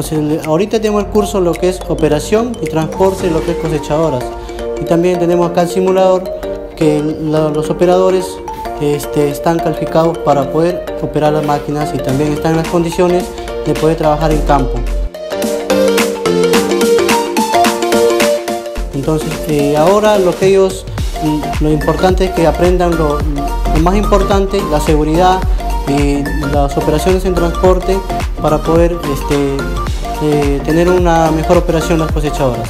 Entonces, ahorita tenemos el curso lo que es operación y transporte lo que es cosechadoras. Y también tenemos acá el simulador que los operadores este, están calificados para poder operar las máquinas y también están en las condiciones de poder trabajar en campo. Entonces, eh, ahora lo que ellos, lo importante es que aprendan lo, más importante, la seguridad, y las operaciones en transporte para poder este, eh, tener una mejor operación las cosechadoras.